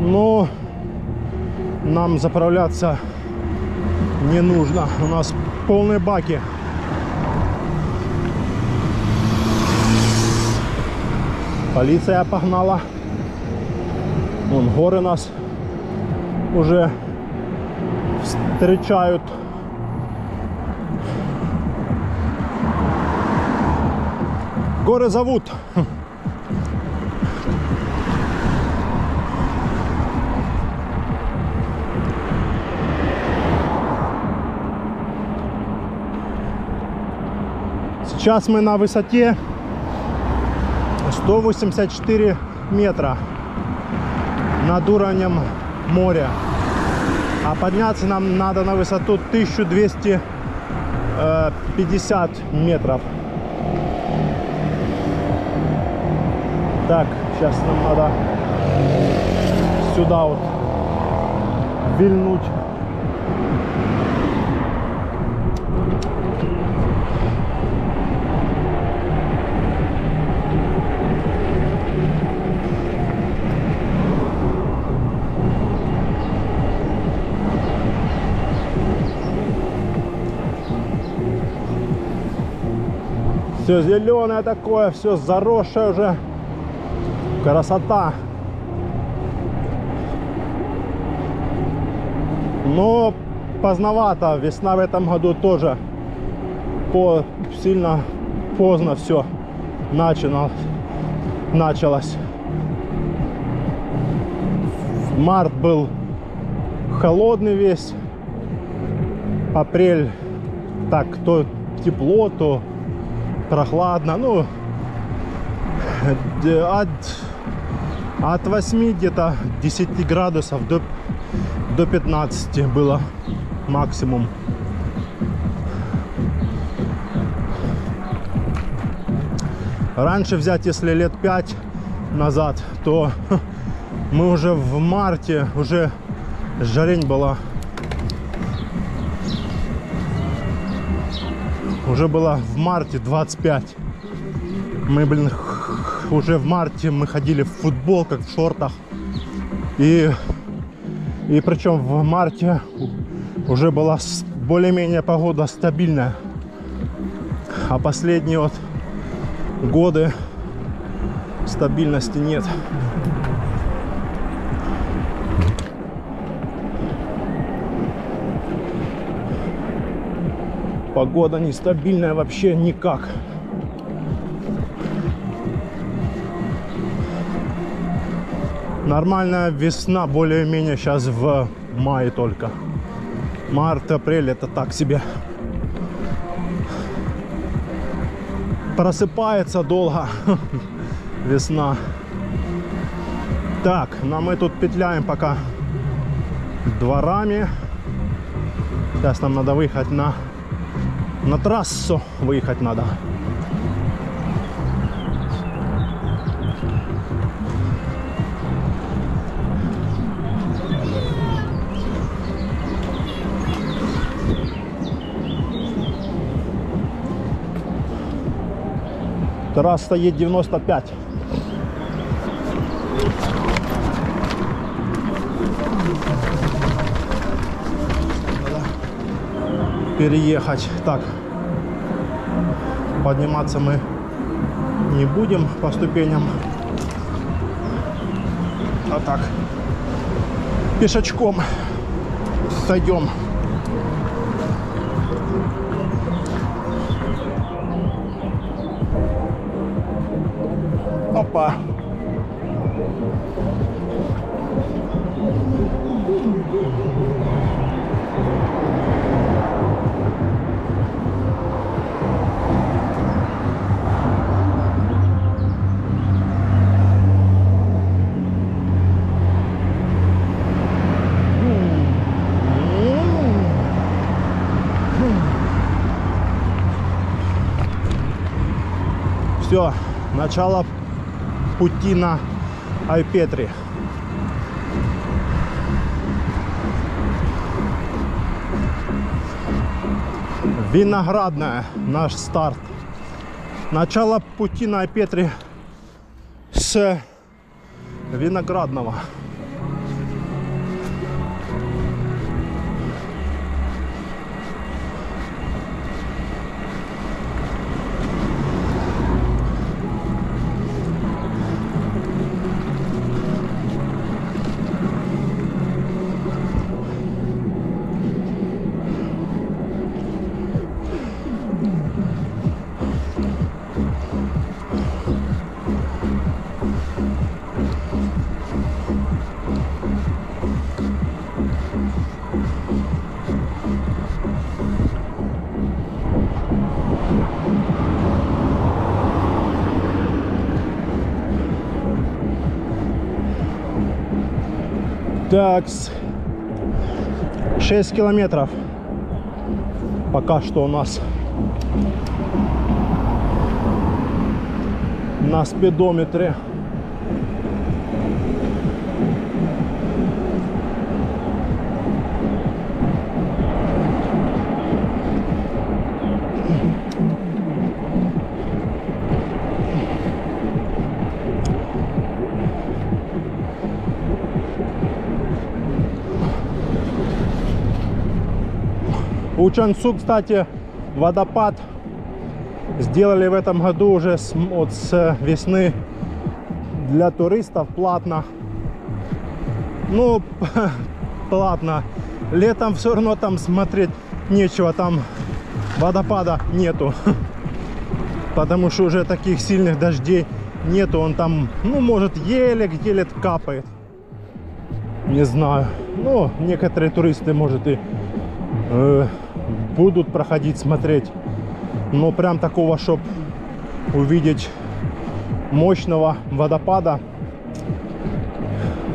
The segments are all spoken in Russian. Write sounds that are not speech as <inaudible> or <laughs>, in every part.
Но нам заправляться не нужно. У нас полные баки. Полиция погнала. Вон горы нас уже встречают. Горы зовут. Сейчас мы на высоте 184 метра над уровнем моря. А подняться нам надо на высоту 1250 метров. Так, сейчас нам надо сюда вот вильнуть. Все зеленое такое, все заросшее уже. Красота. Но поздновато. Весна в этом году тоже по сильно поздно все начало, началось. Март был холодный весь. Апрель так то тепло, то прохладно. Ну, от, от 8 где-то 10 градусов до, до 15 было максимум. Раньше взять, если лет 5 назад, то <laughs> мы уже в марте, уже жарень была. Уже было в марте 25. Мы, блин, уже в марте мы ходили в футболках, в шортах. И, и причем в марте уже была более-менее погода стабильная. А последние вот годы стабильности нет. Погода нестабильная вообще никак. Нормальная весна более-менее сейчас в мае только. Март, апрель это так себе. Просыпается долго <laughs> весна. Так, но мы тут петляем пока дворами. Сейчас нам надо выехать на, на трассу выехать надо. Трасса Е95. Переехать. Так. Подниматься мы не будем по ступеням. А так. Пешочком сойдем. Опа. Начало пути на Айпетри. Виноградная наш старт. Начало пути на Айпетри с Виноградного. Так, 6 километров пока что у нас на спидометре. У Чансу, кстати, водопад сделали в этом году уже с, вот с весны для туристов платно. Ну, <laughs> платно. Летом все равно там смотреть нечего, там водопада нету. <laughs> Потому что уже таких сильных дождей нету. Он там, ну, может, еле-еле капает. Не знаю. Ну, некоторые туристы, может, и э, будут проходить, смотреть. Но прям такого, чтобы увидеть мощного водопада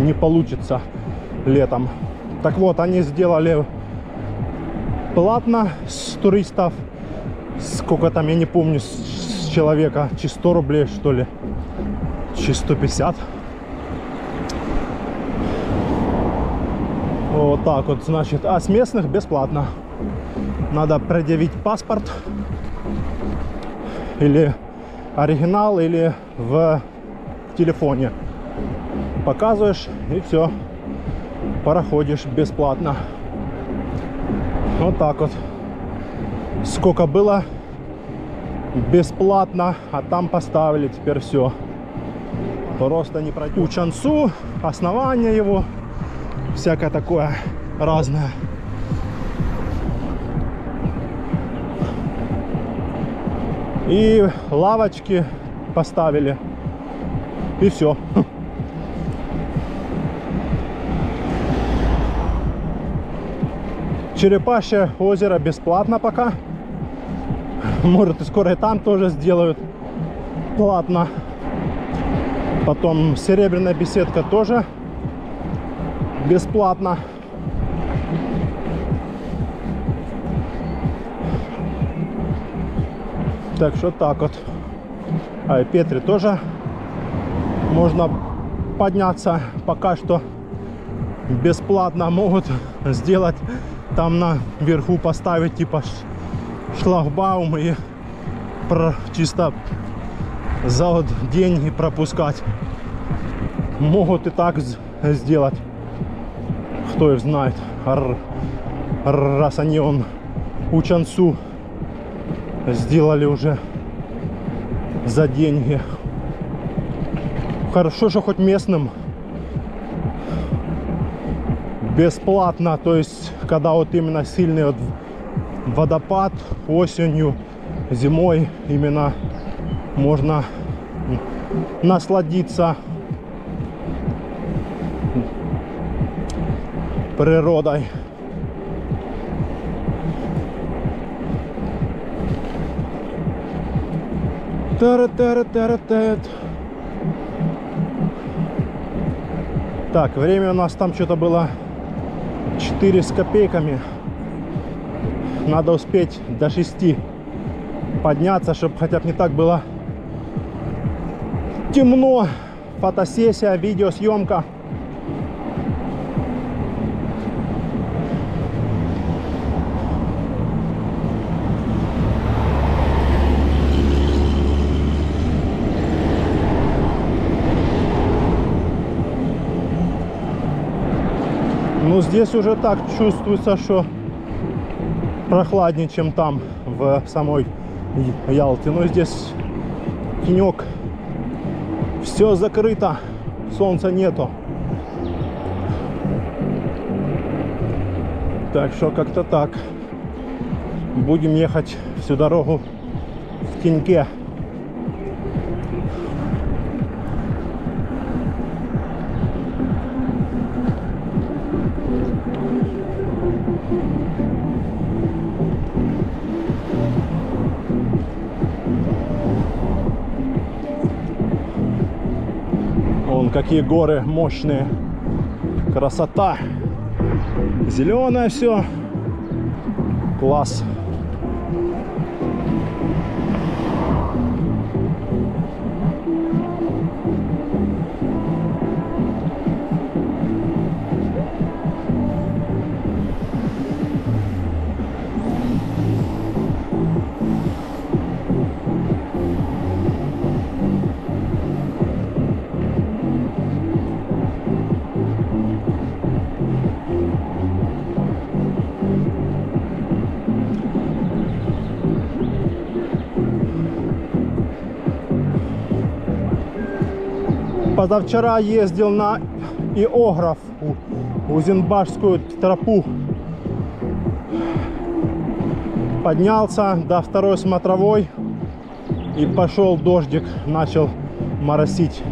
не получится летом. Так вот, они сделали платно с туристов. Сколько там, я не помню, с человека. Чи 100 рублей, что ли. Чи 150. Вот так вот, значит. А с местных бесплатно. Надо предъявить паспорт. Или оригинал, или в телефоне. Показываешь и все. Проходишь бесплатно. Вот так вот. Сколько было бесплатно, а там поставили теперь все. Просто не пройти. У Чансу, основание его, всякое такое разное. И лавочки поставили. И все. Черепашье озеро бесплатно пока. Может и скоро и там тоже сделают платно. Потом серебряная беседка тоже бесплатно. Так что так вот. А и Петри тоже можно подняться пока что бесплатно могут <laughs> сделать там наверху поставить типа шлагбаум и про, чисто за деньги пропускать. Могут и так сделать. Кто их знает. Раз они он у Чансу сделали уже за деньги. Хорошо, что хоть местным бесплатно, то есть когда вот именно сильный вот водопад осенью, зимой именно можно насладиться природой. Так, время у нас там что-то было 4 с копейками. Надо успеть до 6 подняться, чтобы хотя бы не так было темно. Фотосессия, видеосъемка. Здесь уже так чувствуется, что прохладнее, чем там, в самой Ялте. Но здесь тенек, все закрыто, солнца нету. Так что как-то так. Будем ехать всю дорогу в теньке. Какие горы мощные. Красота. Зеленое все. Класс. Позавчера ездил на Иограф, Узенбашскую тропу. Поднялся до второй смотровой и пошел дождик, начал моросить.